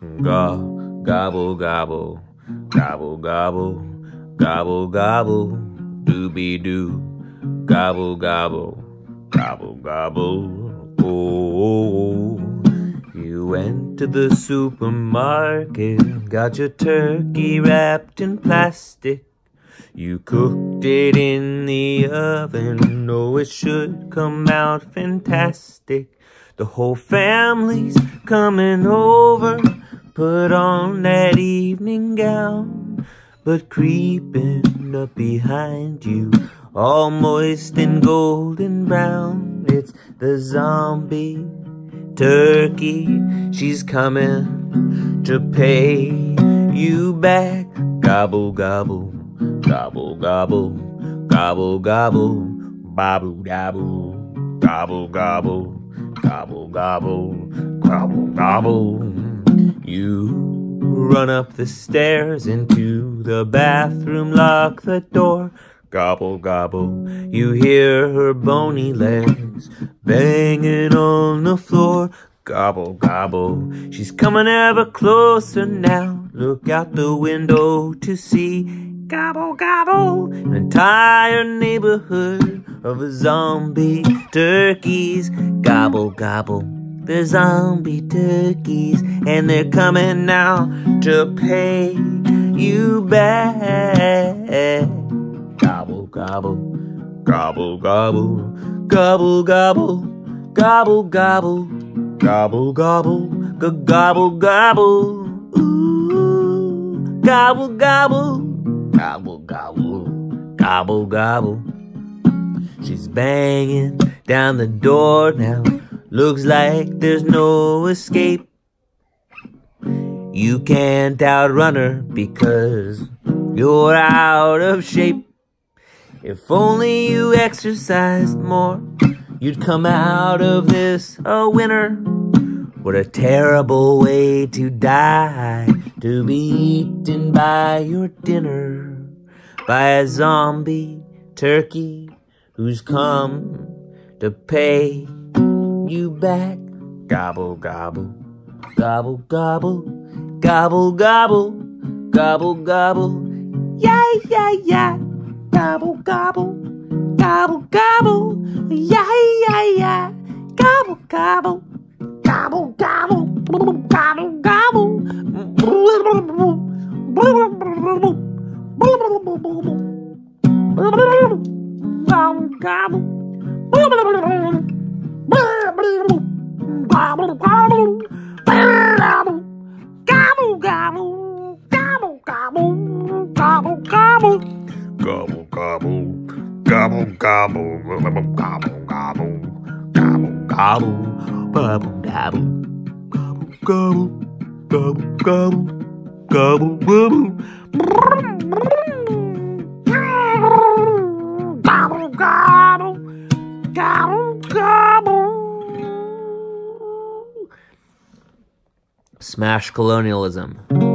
Ga, gobble, gobble, gobble, gobble, gobble, gobble, dooby doo, gobble, gobble, gobble, gobble. Oh, you went to the supermarket, got your turkey wrapped in plastic. You cooked it in the oven, oh, it should come out fantastic. The whole family's coming over, put on that evening gown, but creeping up behind you, all moist and golden brown. It's the zombie turkey, she's coming to pay you back. Gobble, gobble. Gobble, gobble, gobble, gobble, babble, dabble, gobble, gobble, gobble, gobble, gobble, gobble. Run up the stairs into the bathroom, lock the door. Gobble, gobble, you hear her bony legs banging on the floor. Gobble, gobble, she's coming ever closer now. Look out the window to see Gobble, gobble, an entire neighborhood of zombie turkeys. Gobble, gobble, the zombie turkeys, and they're coming now to pay you back. Gobble, gobble, gobble, gobble, gobble, gobble, gobble, gobble, gobble, gobble, gobble, gobble. Ooh, gobble, gobble. Gobble, gobble, gobble, gobble. She's banging down the door now. Looks like there's no escape. You can't outrun her because you're out of shape. If only you exercised more, you'd come out of this a winner. What a terrible way to die, to be eaten by your dinner, by a zombie turkey who's come to pay you back. Gobble, gobble, gobble, gobble, gobble, gobble, gobble, gobble, yeah, yeah, yeah, gobble, gobble, gobble, gobble, yeah, yeah, yeah, gobble, gobble gobble, gobble, gobble, gobble. Gobble, gobble. Gobble, Gobble, gobble. Gobble, gobble. Gobble, gobble. Gobble, dabble. Gobble, gobble. Gobble, gobble. Gobble, gobble. Gobble, gobble. Gobble, gobble. Smash colonialism.